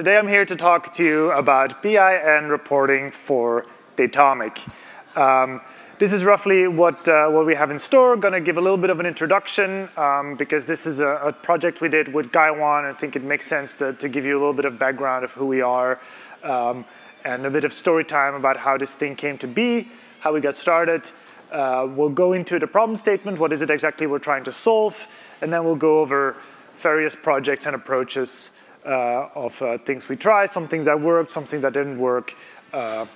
Today I'm here to talk to you about BI and reporting for Datomic. Um, this is roughly what, uh, what we have in store. Going to give a little bit of an introduction um, because this is a, a, project we did with Gaiwan. I think it makes sense to, to give you a little bit of background of who we are um, and a bit of story time about how this thing came to be, how we got started. Uh, we'll go into the problem statement, what is it exactly we're trying to solve, and then we'll go over various projects and approaches of uh, things we try, some things that worked, something that didn't work, uh,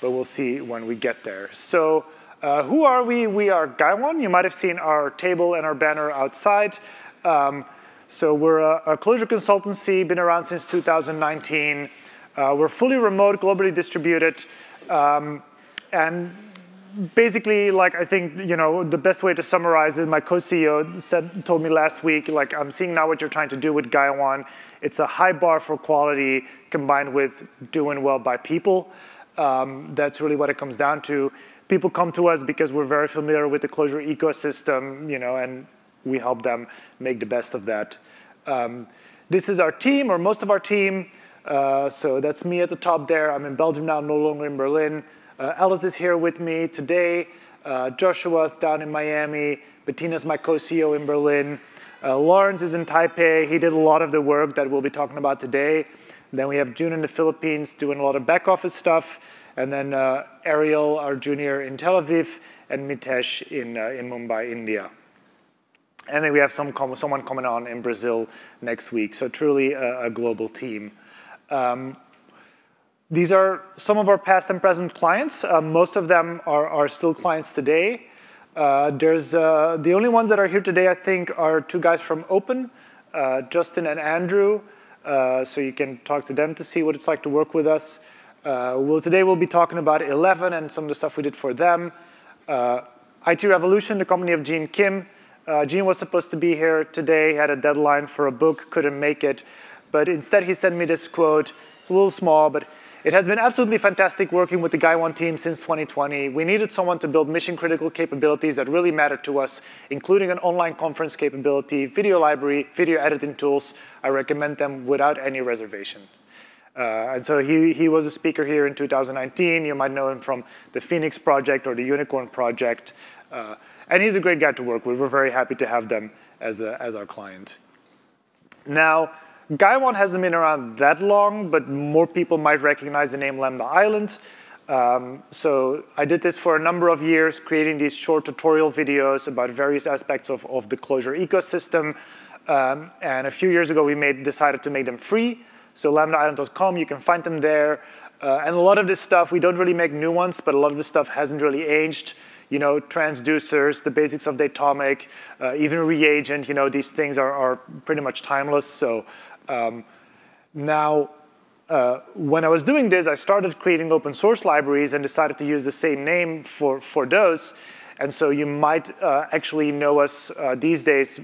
but we'll see when we get there. So uh, who are we? We are Gaiwan. You might have seen our table and our banner outside. Um, so we're a, a, Clojure consultancy, been around since 2019. Uh, we're fully remote, globally distributed, um, and basically, like I think you know the best way to summarize it, my co-CEO said told me last week, like I'm seeing now what you're trying to do with Gaiwan. It's a high bar for quality combined with doing well by people. Um, that's really what it comes down to. People come to us because we're very familiar with the Clojure ecosystem, you know, and we help them make the best of that. Um, this is our team, or most of our team. Uh, so that's me at the top there. I'm in Belgium now, no longer in Berlin. Uh, Alice is here with me today. Uh, Joshua's down in Miami. Bettina's my co-CEO in Berlin. Uh, Lawrence is in Taipei. He did a lot of the work that we'll be talking about today. Then we have June in the Philippines doing a lot of back office stuff. And then uh, Ariel, our junior in Tel Aviv, and Mitesh in, uh, in Mumbai, India. And then we have some com someone coming on in Brazil next week. So truly a, a global team. Um, these are some of our past and present clients. Uh, most of them are, are still clients today. Uh, there's uh, the only ones that are here today, I think, are two guys from Open, uh, Justin and Andrew. Uh, so you can talk to them to see what it's like to work with us. Uh, well, today we'll be talking about 11 and some of the stuff we did for them. IT Revolution, the company of Gene Kim. Gene was supposed to be here today, he had a deadline for a book, couldn't make it. But instead he sent me this quote. It's a little small, but it has been absolutely fantastic working with the Gaiwan team since 2020. We needed someone to build mission critical capabilities that really matter to us, including an online conference capability, video library, video editing tools. I recommend them without any reservation. Uh, and so he, he was a speaker here in 2019. You might know him from the Phoenix project or the Unicorn project. Uh, and he's a great guy to work with. We're very happy to have them as, a, as our client. Now, Gaiwan hasn't been around that long, but more people might recognize the name Lambda Island. Um, so I did this for a number of years, creating these short tutorial videos about various aspects of, of the Clojure ecosystem. Um, and a few years ago, we made, decided to make them free. So lambdaisland.com, you can find them there. Uh, and a lot of this stuff, we don't really make new ones, but a lot of this stuff hasn't really aged. You know, transducers, the basics of Datomic, uh, even reagent, you know, these things are, are pretty much timeless. So um, now, uh, when I was doing this, I started creating open source libraries and decided to use the same name for, for those. And so you might uh, actually know us uh, these days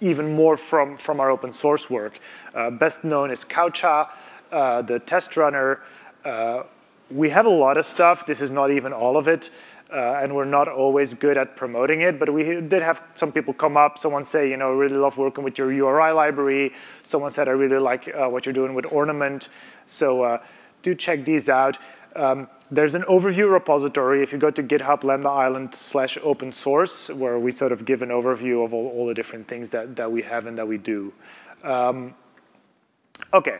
even more from, from our open source work. Uh, best known is Kaocha, uh, the test runner. Uh, we have a lot of stuff. This is not even all of it uh, and we're not always good at promoting it, but we did have some people come up, someone say, you know, I really love working with your URI library. Someone said, I really like uh, what you're doing with Ornament. So uh, do check these out. Um, there's an overview repository. If you go to GitHub Lambda Island slash open source, where we sort of give an overview of all, all the different things that, that we have and that we do. Um, okay,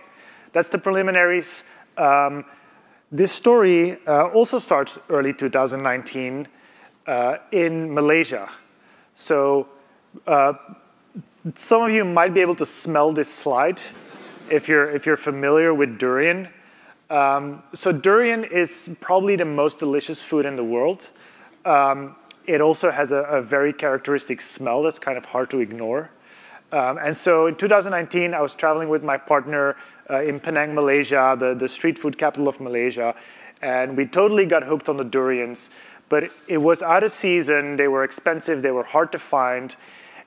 that's the preliminaries. Um, this story uh, also starts early 2019 uh, in Malaysia. So uh, some of you might be able to smell this slide if you're, if you're familiar with durian. Um, so durian is probably the most delicious food in the world. Um, it also has a, a, very characteristic smell that's kind of hard to ignore. Um, and so in 2019, I was traveling with my partner uh, in Penang, Malaysia, the, the street food capital of Malaysia. And we totally got hooked on the durians. But it was out of season, they were expensive, they were hard to find.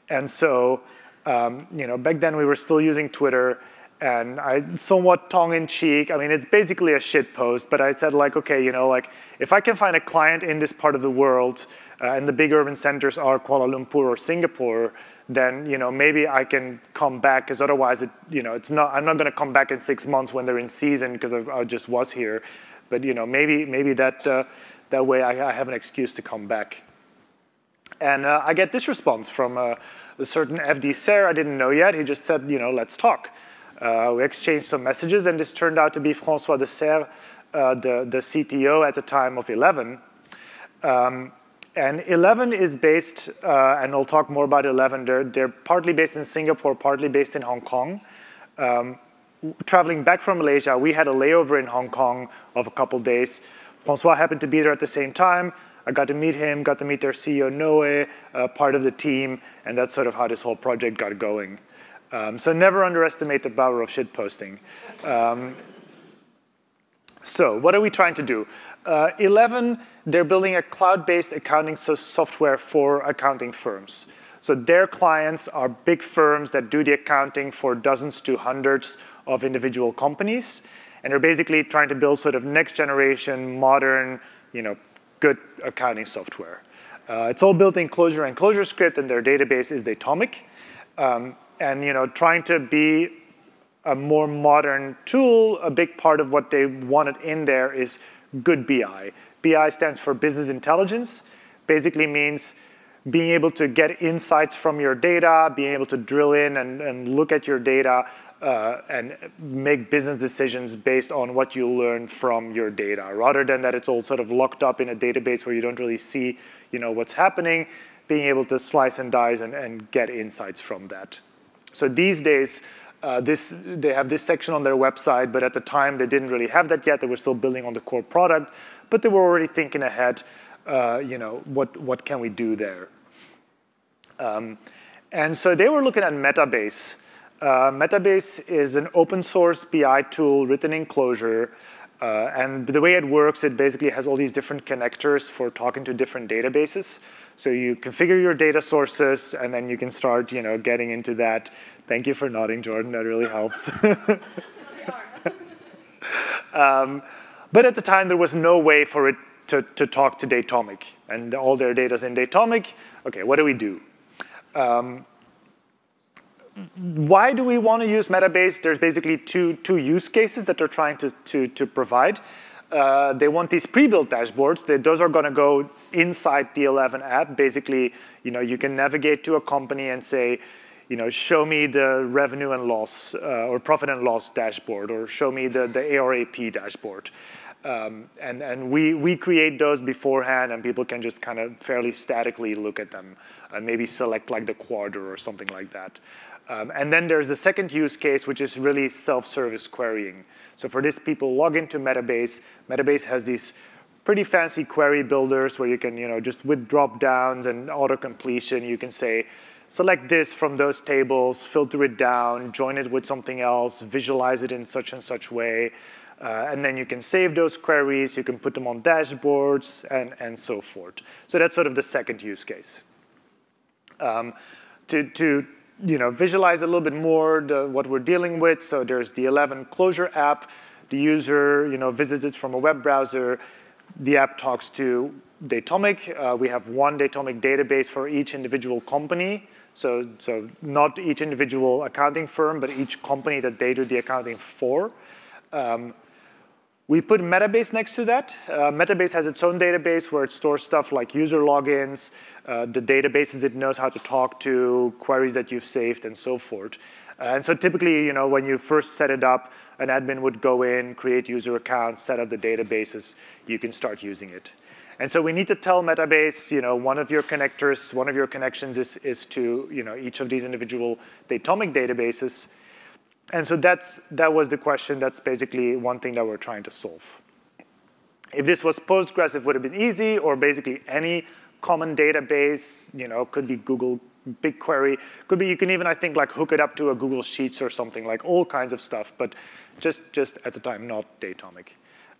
And so, um, you know, back then we were still using Twitter and I somewhat tongue-in-cheek, I mean, it's basically a shit post, but I said like, okay, you know, like, if I can find a client in this part of the world uh, and the big urban centers are Kuala Lumpur or Singapore, then you know maybe I can come back because otherwise it you know it's not I'm not going to come back in six months when they're in season because I, I, just was here, but you know maybe maybe that uh, that way I, I, have an excuse to come back. And uh, I get this response from uh, a certain FD Serre I didn't know yet. He just said you know let's talk. Uh, we exchanged some messages, and this turned out to be François de Serre, uh, the the CTO at the time of Eleven. Um, and 11 is based, uh, and I'll talk more about 11. They're, they're partly based in Singapore, partly based in Hong Kong. Um, traveling back from Malaysia, we had a layover in Hong Kong of a couple days. Francois happened to be there at the same time. I got to meet him, got to meet their CEO, Noe, uh, part of the team, and that's sort of how this whole project got going. Um, so never underestimate the power of shitposting. Um, so what are we trying to do? Uh, 11, they're building a cloud-based accounting software for accounting firms. So their clients are big firms that do the accounting for dozens to hundreds of individual companies. And they're basically trying to build sort of next generation, modern, you know, good accounting software. Uh, it's all built in Clojure and ClojureScript, and their database is Datomic. Um, and you know, trying to be a more modern tool, a big part of what they wanted in there is good BI. BI stands for business intelligence, basically means being able to get insights from your data, being able to drill in and, and look at your data uh, and make business decisions based on what you learn from your data, rather than that it's all sort of locked up in a database where you don't really see you know, what's happening, being able to slice and dice and, and get insights from that. So these days, uh, this, they have this section on their website, but at the time they didn't really have that yet. They were still building on the core product, but they were already thinking ahead, uh, you know, what, what can we do there? Um, and so they were looking at Metabase. Uh, Metabase is an open source BI tool written in Clojure. Uh, and the way it works, it basically has all these different connectors for talking to different databases. So you configure your data sources, and then you can start you know, getting into that Thank you for nodding, Jordan. That really helps. um, but at the time, there was no way for it to, to talk to Datomic. And all their data is in Datomic. OK, what do we do? Um, why do we want to use Metabase? There's basically two, two use cases that they're trying to, to, to provide. Uh, they want these pre-built dashboards. They, those are going to go inside the 11 app. Basically, you know, you can navigate to a company and say, you know, show me the revenue and loss uh, or profit and loss dashboard, or show me the, the ARAP dashboard. Um, and and we, we create those beforehand, and people can just kind of fairly statically look at them and maybe select like the quarter or something like that. Um, and then there's the second use case, which is really self-service querying. So for this, people log into Metabase. Metabase has these pretty fancy query builders where you can, you know, just with drop downs and auto completion, you can say, select this from those tables, filter it down, join it with something else, visualize it in such and such way. Uh, and then you can save those queries, you can put them on dashboards, and, and so forth. So that's sort of the second use case. Um, to, to you know, visualize a little bit more the, what we're dealing with, so there's the 11 Clojure app. The user you know, visits it from a web browser. The app talks to Datomic. Uh, we have one Datomic database for each individual company. So, so not each individual accounting firm, but each company that they do the accounting for. Um, we put Metabase next to that. Uh, Metabase has its own database where it stores stuff like user logins, uh, the databases it knows how to talk to, queries that you've saved, and so forth. Uh, and so typically, you know, when you first set it up, an admin would go in, create user accounts, set up the databases. You can start using it. And so we need to tell Metabase, you know, one of your connectors, one of your connections is, is to, you know, each of these individual Datomic databases. And so that's, that was the question. That's basically one thing that we're trying to solve. If this was Postgres, it would have been easy, or basically any common database, you know, could be Google BigQuery, could be, you can even, I think, like hook it up to a Google Sheets or something, like all kinds of stuff, but just, just at the time, not Datomic.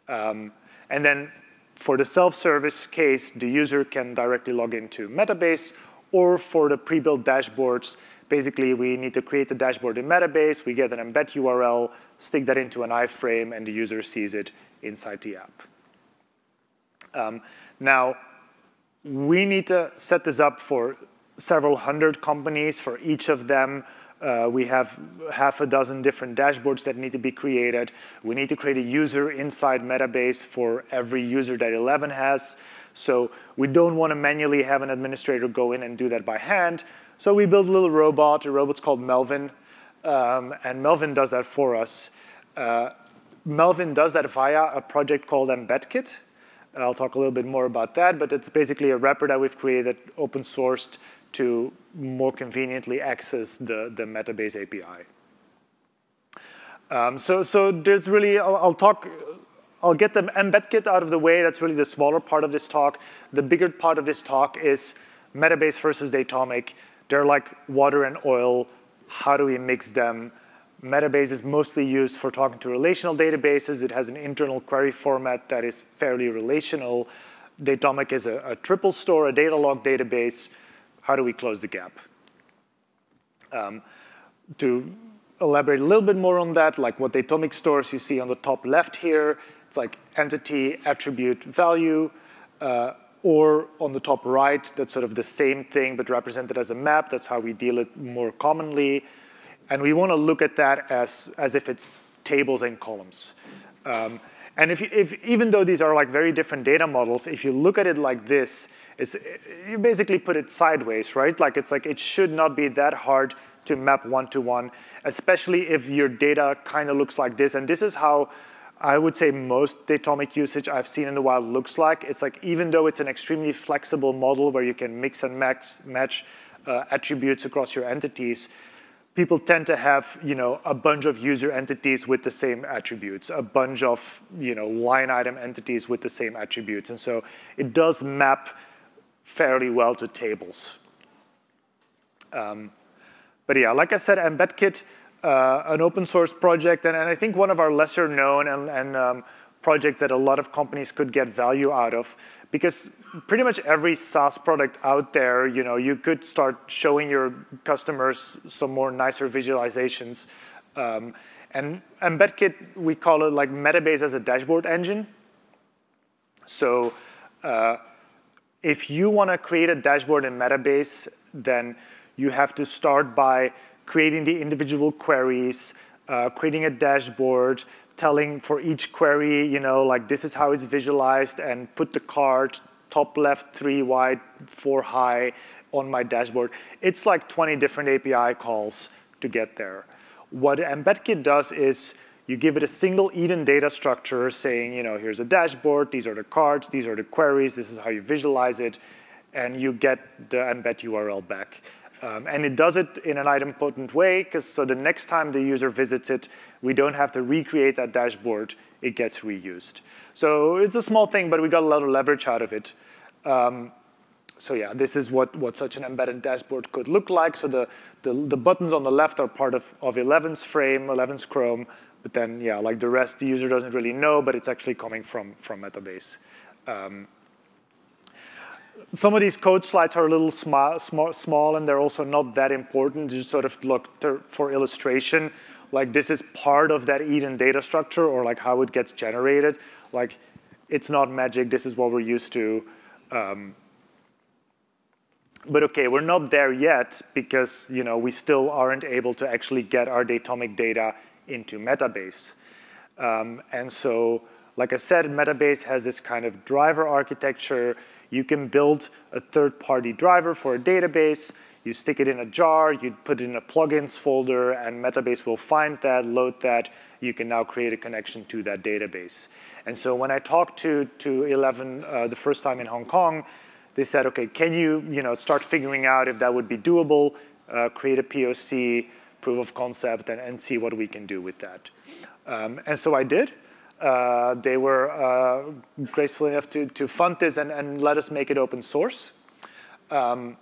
Um, and then for the self-service case, the user can directly log into Metabase, or for the pre-built dashboards, basically we need to create the dashboard in Metabase, we get an embed URL, stick that into an iframe, and the user sees it inside the app. Um, now, we need to set this up for several hundred companies. For each of them, uh, we have half a dozen different dashboards that need to be created. We need to create a user inside Metabase for every user that 11 has. So we don't want to manually have an administrator go in and do that by hand. So we build a little robot. The robot's called Melvin. Um, and Melvin does that for us. Uh, Melvin does that via a project called EmbedKit. I'll talk a little bit more about that, but it's basically a wrapper that we've created, open sourced, to more conveniently access the, the Metabase API. Um, so, so there's really, I'll, I'll, talk, I'll get the EmbedKit out of the way. That's really the smaller part of this talk. The bigger part of this talk is Metabase versus Datomic. They're like water and oil. How do we mix them? Metabase is mostly used for talking to relational databases. It has an internal query format that is fairly relational. Datomic is a, a triple store, a Datalog database. How do we close the gap? Um, to elaborate a little bit more on that, like what Datomic stores you see on the top left here, it's like entity, attribute, value, uh, or on the top right, that's sort of the same thing but represented as a map. That's how we deal it more commonly. And we want to look at that as, as if it's tables and columns. Um, and if, if, even though these are like very different data models, if you look at it like this, it's, you basically put it sideways, right? Like it's like it should not be that hard to map one-to-one, -one, especially if your data kind of looks like this. And this is how I would say most datomic usage I've seen in the wild looks like. It's like even though it's an extremely flexible model where you can mix and max, match uh, attributes across your entities, people tend to have you know, a bunch of user entities with the same attributes, a bunch of you know, line item entities with the same attributes. And so it does map fairly well to tables. Um, but yeah, like I said, EmbedKit, uh, an open source project, and, and, I think one of our lesser known and, and um, projects that a lot of companies could get value out of because pretty much every SaaS product out there, you know, you could start showing your customers some more nicer visualizations. Um, and EmbedKit, we call it like Metabase as a dashboard engine. So uh, if you want to create a dashboard in Metabase, then you have to start by creating the individual queries, uh, creating a dashboard, telling for each query, you know, like this is how it's visualized and put the card top left, three wide, four high on my dashboard. It's like 20 different API calls to get there. What EmbedKit does is you give it a single EDN data structure saying, you know, here's a dashboard, these are the cards, these are the queries, this is how you visualize it, and you get the embed URL back. Um, and it does it in an idempotent way, because so the next time the user visits it, we don't have to recreate that dashboard, it gets reused. So it's a small thing, but we got a lot of leverage out of it. Um, so yeah, this is what, what such an embedded dashboard could look like. So the, the, the buttons on the left are part of, of 11's frame, 11's Chrome. But then, yeah, like the rest, the user doesn't really know, but it's actually coming from, from Metabase. Um, some of these code slides are a little small, small, small, and they're also not that important. Just sort of look to, for illustration. Like this is part of that EDN data structure, or like how it gets generated. Like it's not magic. This is what we're used to. Um, but okay, we're not there yet because you know we still aren't able to actually get our datomic data into Metabase. Um, and so, like I said, Metabase has this kind of driver architecture. You can build a third-party driver for a database. You stick it in a jar, you put it in a plugins folder, and Metabase will find that, load that. You can now create a connection to that database. And so when I talked to, to 11 uh, the first time in Hong Kong, they said, okay, can you, you know, start figuring out if that would be doable, uh, create a POC, proof of concept and, and see what we can do with that. Um, and so I did. Uh, they were uh, graceful enough to, to fund this and, and let us make it open source. Um,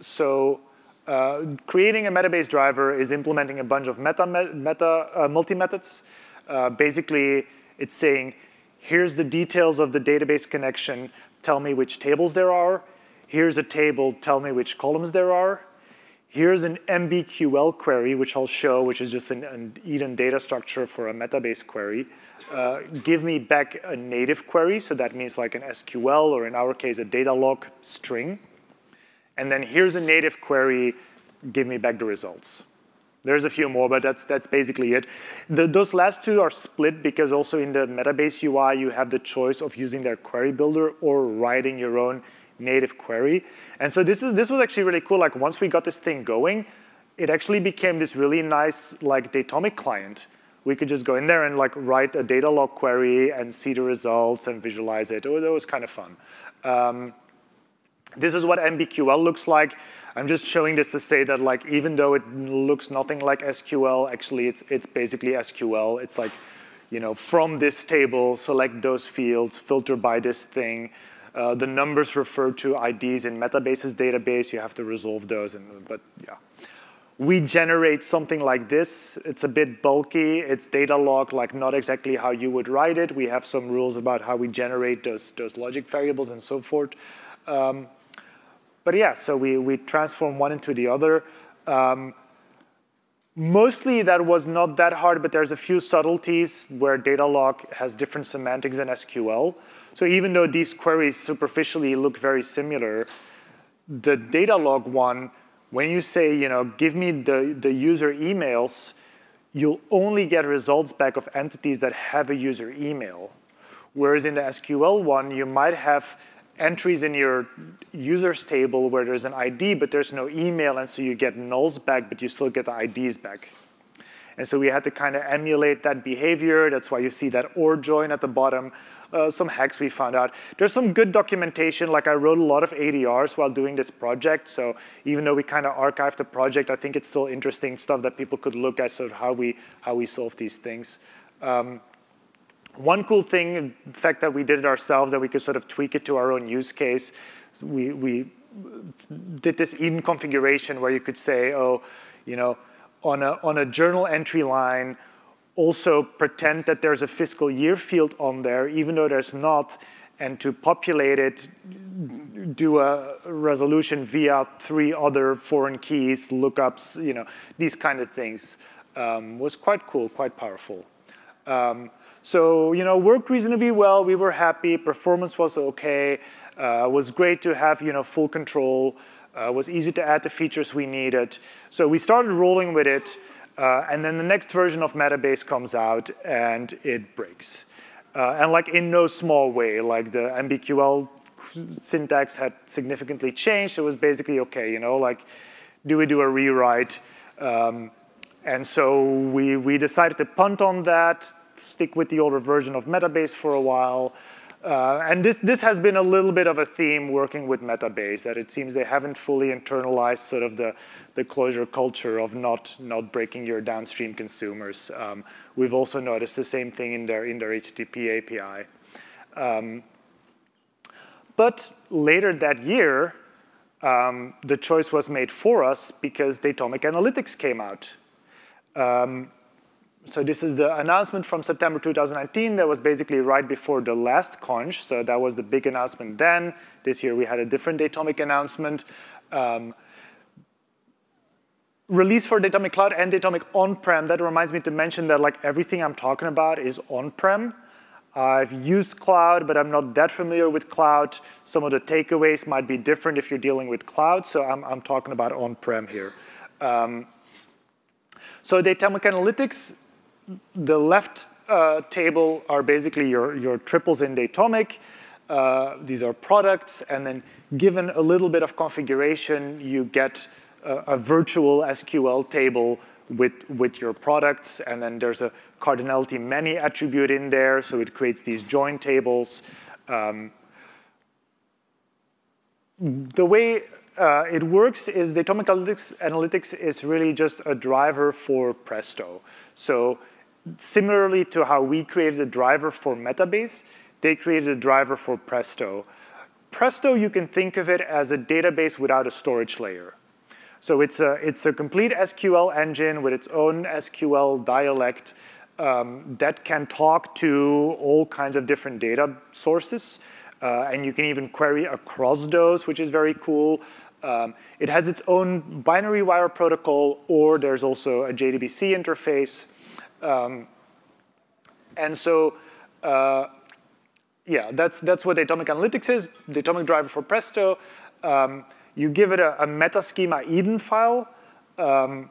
so uh, creating a Metabase driver is implementing a bunch of meta, meta uh, multi-methods. Uh, basically, it's saying, here's the details of the database connection. Tell me which tables there are. Here's a table. Tell me which columns there are Here's an MBQL query, which I'll show, which is just an, an EDN data structure for a Metabase query. Uh, give me back a native query, so that means like an SQL, or in our case, a Datalog string. And then here's a native query, give me back the results. There's a few more, but that's, that's basically it. The, those last two are split because also in the Metabase UI, you have the choice of using their query builder or writing your own native query. And so this, is, this was actually really cool. Like once we got this thing going, it actually became this really nice like Datomic client. We could just go in there and like write a Datalog query and see the results and visualize it. Oh, that was kind of fun. Um, this is what MBQL looks like. I'm just showing this to say that like even though it looks nothing like SQL, actually it's, it's basically SQL. It's like, you know, from this table, select those fields, filter by this thing. Uh, the numbers refer to IDs in Metabase's database. You have to resolve those, and, but yeah. We generate something like this. It's a bit bulky. It's Datalog, like not exactly how you would write it. We have some rules about how we generate those, those logic variables and so forth. Um, but yeah, so we, we transform one into the other. Um, mostly that was not that hard, but there's a few subtleties where Datalog has different semantics than SQL. So even though these queries superficially look very similar, the Datalog one, when you say, you know, give me the, the user emails, you'll only get results back of entities that have a user email. Whereas in the SQL one, you might have entries in your users table where there's an ID, but there's no email, and so you get nulls back, but you still get the IDs back. And so we had to kind of emulate that behavior. That's why you see that OR join at the bottom. Uh, some hacks we found out. There's some good documentation. Like I wrote a lot of ADRs while doing this project. So even though we kind of archived the project, I think it's still interesting stuff that people could look at, sort of how we how we solve these things. Um, one cool thing, the fact that we did it ourselves, that we could sort of tweak it to our own use case, we, we did this EDN configuration where you could say, oh, you know, on a, on a journal entry line, also pretend that there's a fiscal year field on there, even though there's not, and to populate it, do a resolution via three other foreign keys, lookups, you know, these kind of things. Um, was quite cool, quite powerful. Um, so, you know, worked reasonably well. We were happy. Performance was okay. Uh, was great to have, you know, full control. Uh, was easy to add the features we needed. So we started rolling with it. Uh, and then the next version of Metabase comes out and it breaks. Uh, and like in no small way, like the MBQL syntax had significantly changed. It was basically, okay, you know, like, do we do a rewrite? Um, and so we, we decided to punt on that, stick with the older version of Metabase for a while. Uh, and this, this has been a little bit of a theme working with Metabase, that it seems they haven't fully internalized sort of the, the Clojure culture of not, not breaking your downstream consumers. Um, we've also noticed the same thing in their, in their HTTP API. Um, but later that year, um, the choice was made for us because Datomic Analytics came out. Um, so this is the announcement from September 2019 that was basically right before the last Conj. So that was the big announcement then. This year we had a different Datomic announcement. Um, release for Datomic Cloud and Datomic On-Prem, that reminds me to mention that like everything I'm talking about is on-prem. I've used cloud, but I'm not that familiar with cloud. Some of the takeaways might be different if you're dealing with cloud, so I'm, I'm talking about on-prem here. Um, so Datomic Analytics the left uh, table are basically your, your triples in Datomic. Uh, these are products, and then given a little bit of configuration, you get a, a, virtual SQL table with, with your products, and then there's a cardinality many attribute in there, so it creates these join tables. Um, the way uh, it works is Datomic Analytics, Analytics is really just a driver for Presto. So similarly to how we created a driver for Metabase, they created a driver for Presto. Presto, you can think of it as a database without a storage layer. So it's a, it's a complete SQL engine with its own SQL dialect um, that can talk to all kinds of different data sources. Uh, and you can even query across those, which is very cool. Um, it has its own binary wire protocol, or there's also a JDBC interface. Um, and so, uh, yeah, that's, that's what Datomic Analytics is, Datomic driver for Presto. Um, you give it a, a meta schema EDN file um,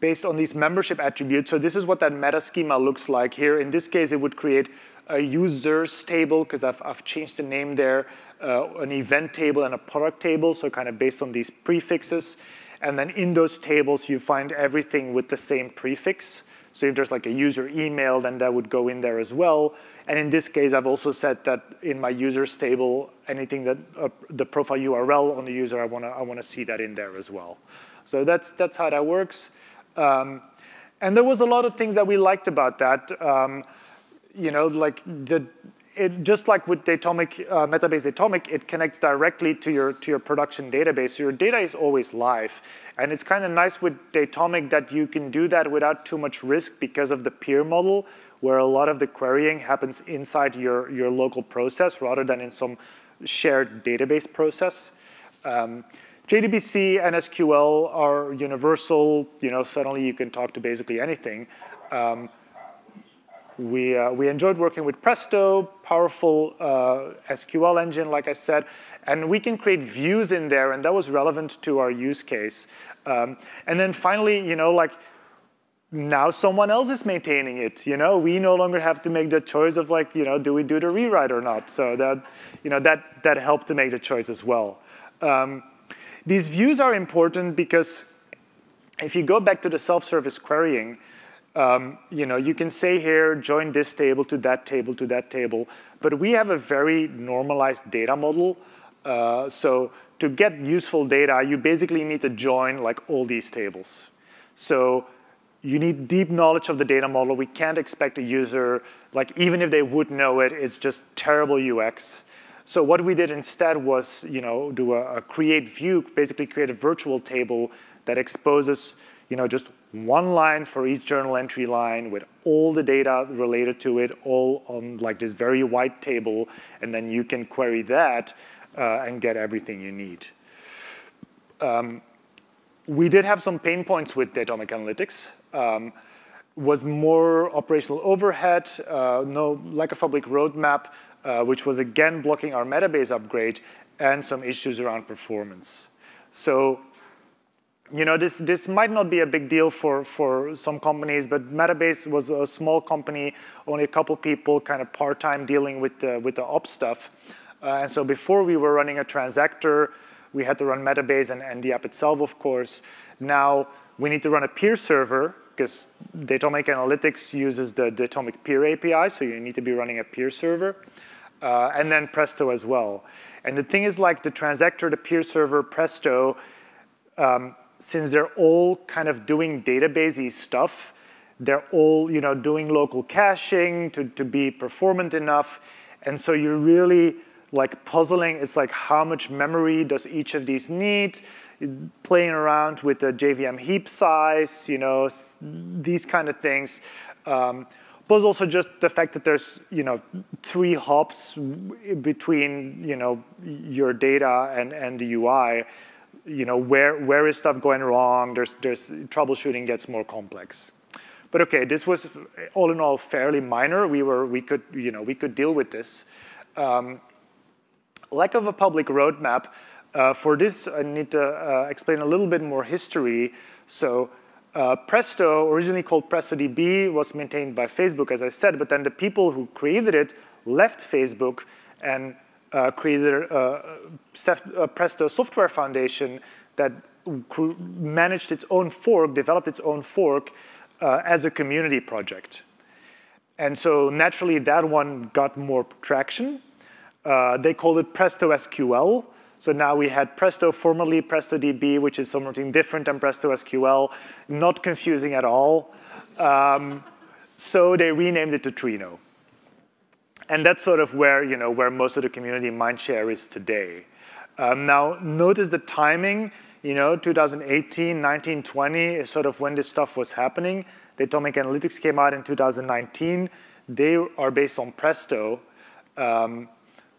based on these membership attributes. So this is what that meta schema looks like here. In this case, it would create a users table, because I've, I've changed the name there, uh, an event table and a product table, so kind of based on these prefixes. And then in those tables, you find everything with the same prefix. So if there's like a user email, then that would go in there as well. And in this case, I've also said that in my users table, anything that uh, the profile URL on the user, I wanna, I wanna see that in there as well. So that's, that's how that works. Um, and there was a lot of things that we liked about that. Um, you know, like the, it, just like with Datomic, uh, Metabase Datomic, it connects directly to your, to your production database. So your data is always live. And it's kind of nice with Datomic that you can do that without too much risk because of the peer model, where a lot of the querying happens inside your, your local process rather than in some shared database process. Um, JDBC and SQL are universal. You know, suddenly you can talk to basically anything. Um, we, uh, we enjoyed working with Presto, powerful uh, SQL engine, like I said, and we can create views in there, and that was relevant to our use case. Um, and then finally, you know, like now someone else is maintaining it. You know, we no longer have to make the choice of like, you know, do we do the rewrite or not? So that, you know, that that helped to make the choice as well. Um, these views are important because if you go back to the self-service querying, um, you know, you can say here, join this table to that table to that table, but we have a very normalized data model. Uh, so to get useful data, you basically need to join like all these tables. So you need deep knowledge of the data model. We can't expect a user, like even if they would know it, it's just terrible UX. So what we did instead was, you know, do a, a create view, basically create a virtual table that exposes, you know, just one line for each journal entry line with all the data related to it, all on like this very white table, and then you can query that uh, and get everything you need. Um, we did have some pain points with Datomic Analytics. Um, was more operational overhead, uh, no lack of public roadmap, uh, which was again blocking our Metabase upgrade, and some issues around performance. So you know, this, this might not be a big deal for, for some companies, but Metabase was a small company, only a couple people kind of part-time dealing with the, with the ops stuff. Uh, and so before we were running a transactor, we had to run Metabase and, and the app itself, of course. Now we need to run a peer server because Datomic Analytics uses the Datomic peer API, so you need to be running a peer server. Uh, and then Presto as well. And the thing is like the transactor, the peer server, Presto, um, since they're all kind of doing databasey stuff, they're all you know, doing local caching to, to be performant enough. And so you're really like puzzling. It's like how much memory does each of these need? Playing around with the JVM heap size, you know, these kind of things. Um, plus also just the fact that there's you know three hops between you know your data and, and the UI you know, where, where is stuff going wrong? There's, there's troubleshooting gets more complex. But okay, this was all in all fairly minor. We were, we could, you know, we could deal with this. Um, lack of a public roadmap. Uh, for this, I need to uh, explain a little bit more history. So uh, Presto, originally called PrestoDB, was maintained by Facebook, as I said, but then the people who created it left Facebook and uh, created a, a, Presto Software Foundation that managed its own fork, developed its own fork uh, as a community project. And so naturally that one got more traction. Uh, they called it Presto SQL. So now we had Presto, formerly PrestoDB, which is something different than Presto SQL, not confusing at all. Um, so they renamed it to Trino. And that's sort of where, you know, where most of the community mindshare is today. Um, now, notice the timing, you know, 2018, 19, 20 is sort of when this stuff was happening. Datomic Analytics came out in 2019. They are based on Presto. Um,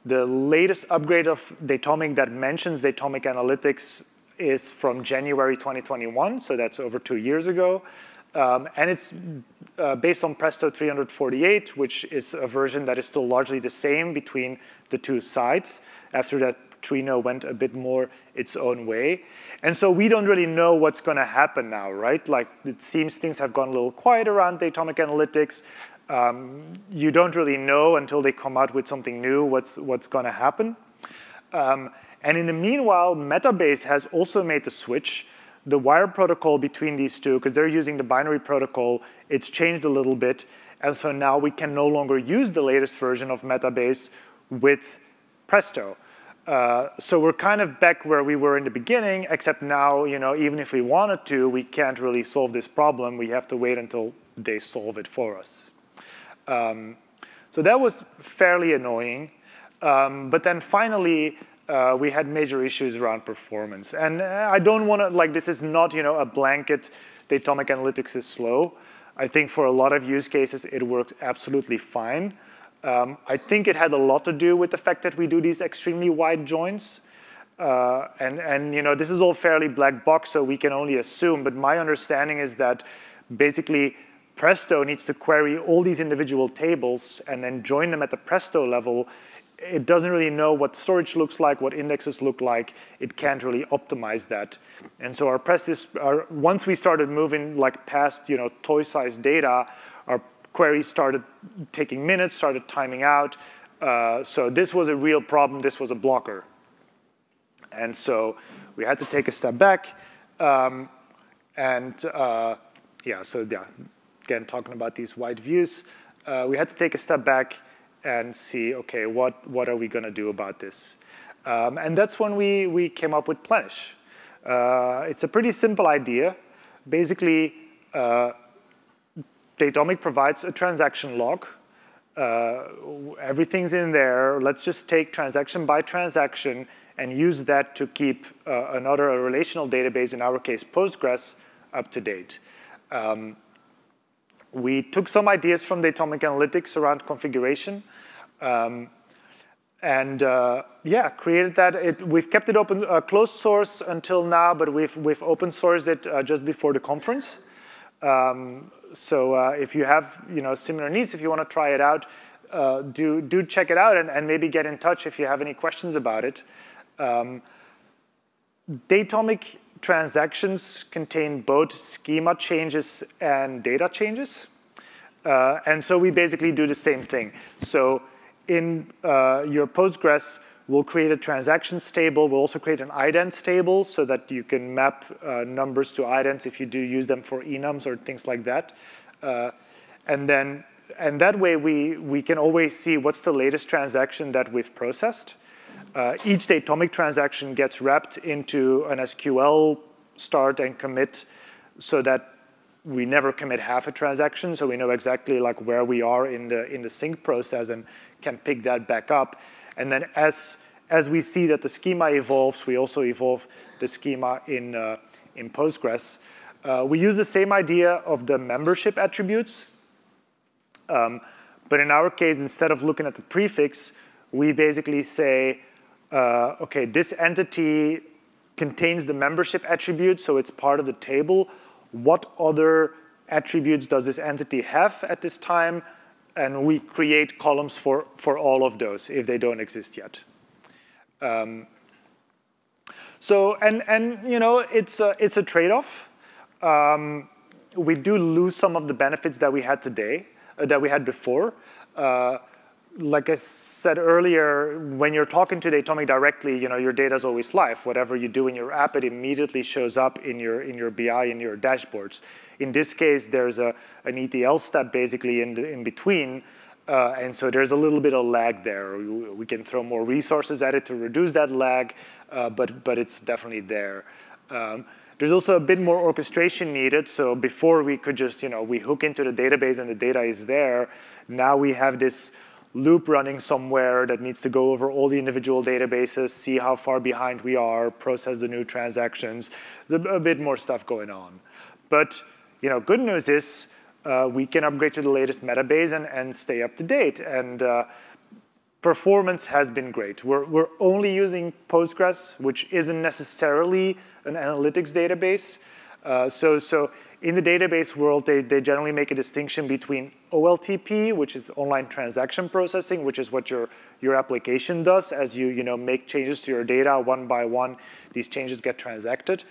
the latest upgrade of Datomic that mentions Datomic Analytics is from January 2021, so that's over two years ago. Um, and it's uh, based on Presto 348, which is a version that is still largely the same between the two sites. After that, Trino went a bit more its own way. And so we don't really know what's going to happen now, right? Like it seems things have gone a little quiet around Datomic Analytics. Um, you don't really know until they come out with something new what's, what's going to happen. Um, and in the meanwhile, Metabase has also made the switch. The wire protocol between these two, because they're using the binary protocol, it's changed a little bit. And so now we can no longer use the latest version of Metabase with Presto. Uh, so we're kind of back where we were in the beginning, except now, you know, even if we wanted to, we can't really solve this problem. We have to wait until they solve it for us. Um, so that was fairly annoying. Um, but then finally, uh, we had major issues around performance. And uh, I don't want to, like, this is not, you know, a blanket Datomic Analytics is slow. I think for a lot of use cases, it works absolutely fine. Um, I think it had a lot to do with the fact that we do these extremely wide joins. Uh, and, and, you know, this is all fairly black box, so we can only assume. But my understanding is that basically Presto needs to query all these individual tables and then join them at the Presto level. It doesn't really know what storage looks like, what indexes look like. It can't really optimize that. And so our Presto, our, once we started moving like past you know, toy-sized data, our queries started taking minutes, started timing out. Uh, so this was a real problem. This was a blocker. And so we had to take a step back. Um, and uh, yeah, so yeah, again, talking about these wide views, uh, we had to take a step back and see, okay, what, what are we going to do about this? Um, and that's when we, we came up with Plenish. Uh, it's a pretty simple idea. Basically, uh, Datomic provides a transaction log. Uh, everything's in there. Let's just take transaction by transaction and use that to keep uh, another relational database, in our case Postgres, up to date. Um, we took some ideas from Datomic Analytics around configuration. Um, and uh, yeah, created that. It, we've kept it open, uh, closed source until now, but we've, we've open sourced it uh, just before the conference. Um, so uh, if you have you know, similar needs, if you want to try it out, uh, do, do check it out and, and maybe get in touch if you have any questions about it. Um, Datomic transactions contain both schema changes and data changes. Uh, and so we basically do the same thing. So in uh, your Postgres, we'll create a transactions table. We'll also create an idents table so that you can map uh, numbers to idents if you do use them for enums or things like that. Uh, and then, and that way we, we can always see what's the latest transaction that we've processed. Uh, each datomic transaction gets wrapped into an SQL start and commit so that we never commit half a transaction, so we know exactly like where we are in the in the sync process and can pick that back up. And then as as we see that the schema evolves, we also evolve the schema in uh, in Postgres. Uh, we use the same idea of the membership attributes, um, but in our case, instead of looking at the prefix, we basically say, uh, okay, this entity contains the membership attribute, so it's part of the table. What other attributes does this entity have at this time? And we create columns for, for all of those if they don't exist yet. Um, so, and, and you know, it's a, it's a trade-off. Um, we do lose some of the benefits that we had today, uh, that we had before. Uh, like I said earlier, when you're talking to Datomic directly, you know, your data is always live. Whatever you do in your app, it immediately shows up in your, in your BI, in your dashboards. In this case, there's a, an ETL step basically in, the, in between, uh, and so there's a little bit of lag there. We, can throw more resources at it to reduce that lag, uh, but, but it's definitely there. Um, there's also a bit more orchestration needed. So before we could just, you know, we hook into the database and the data is there. Now we have this loop running somewhere that needs to go over all the individual databases, see how far behind we are, process the new transactions. There's a, bit more stuff going on. But you know, good news is uh, we can upgrade to the latest Metabase and, and stay up to date. And uh, performance has been great. We're, we're only using Postgres, which isn't necessarily an analytics database. Uh, so, so in the database world, they, they generally make a distinction between OLTP, which is online transaction processing, which is what your, your application does as you, you know, make changes to your data one by one. These changes get transacted.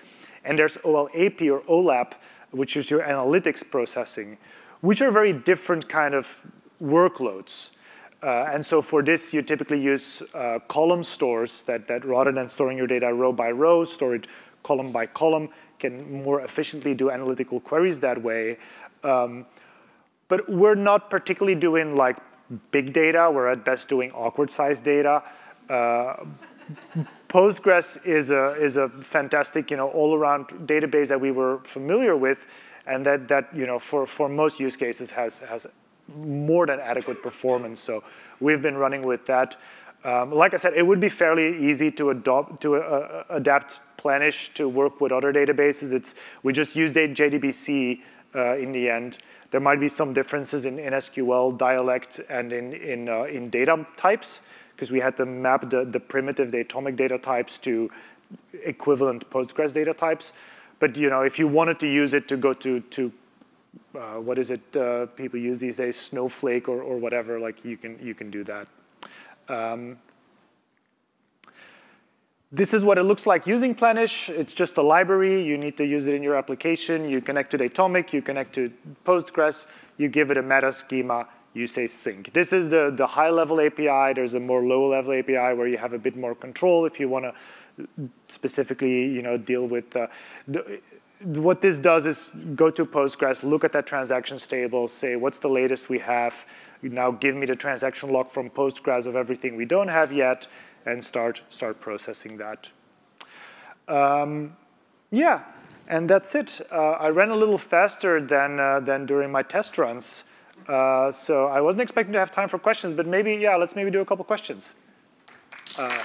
And there's OLAP or OLAP, which is your analytics processing, which are very different kind of workloads. Uh, and so for this, you typically use uh, column stores that, that rather than storing your data row by row, store it column by column, can more efficiently do analytical queries that way. Um, but we're not particularly doing like big data. We're at best doing awkward sized data. Uh, Postgres is a, is a fantastic, you know, all-around database that we were familiar with, and that, that you know, for, for most use cases has, has more than adequate performance. So we've been running with that. Um, like I said, it would be fairly easy to, adopt, to uh, uh adapt Plenish to work with other databases. It's, we just used JDBC uh, in the end. There might be some differences in, in SQL dialect and in, in, uh, in data types because we had to map the, primitive the primitive datomic data types to equivalent Postgres data types. But you know, if you wanted to use it to go to, to uh, what is it uh, people use these days, Snowflake or, or whatever, like you can, you can do that. Um, this is what it looks like using Plenish. It's just a library. You need to use it in your application. You connect to Datomic. You connect to Postgres. You give it a meta schema. You say sync. This is the, the high-level API. There's a more low-level API where you have a bit more control if you want to specifically you know, deal with uh, the, what this does is go to Postgres, look at that transactions table, say what's the latest we have, now give me the transaction log from Postgres of everything we don't have yet, and start, start processing that. Um, yeah, and that's it. Uh, I ran a little faster than, uh, than during my test runs. Uh, so I wasn't expecting to have time for questions, but maybe, yeah, let's maybe do a couple questions. Uh,